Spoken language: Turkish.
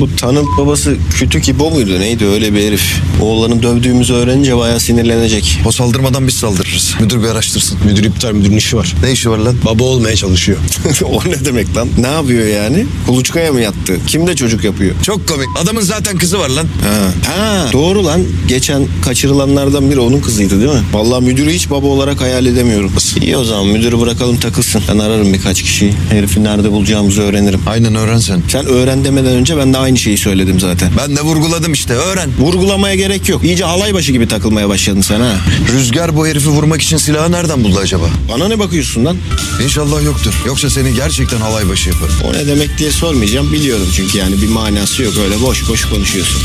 Bu tanım babası kütük İbo muydu neydi öyle bir herif. Oğlanı dövdüğümüzü öğrenince bayağı sinirlenecek. O saldırmadan biz saldırırız. Müdür bir araştırsın. Müdür iptal müdürün işi var. Ne işi var lan? Baba olmaya çalışıyor. o ne demek lan? Ne yapıyor yani? Kuluçkaya mı yattı? Kim de çocuk yapıyor? Çok komik. Adamın zaten kızı var lan. Ha. ha doğru lan. Geçen kaçırılanlardan biri onun kızıydı değil mi? Vallahi müdürü hiç baba olarak hayal edemiyorum. İyi o zaman müdürü bırakalım takılsın. Ben ararım birkaç kişiyi. Herifi nerede bulacağımızı öğrenirim. Aynen öğren sen. Sen öğren demeden önce ben de aynı şeyi söyledim zaten. Ben de vurguladım işte öğren. Vurgulamaya gerek yok. İyice halay başı gibi takılmaya başladın sen ha. Rüzgar bu herifi vurmak için silahı nereden buldu acaba? Bana ne bakıyorsun lan? İnşallah yoktur. Yoksa seni gerçekten halay başı yaparım. O ne demek diye sormayacağım. Biliyorum çünkü yani bir manası yok. Öyle boş boş konuşuyorsun.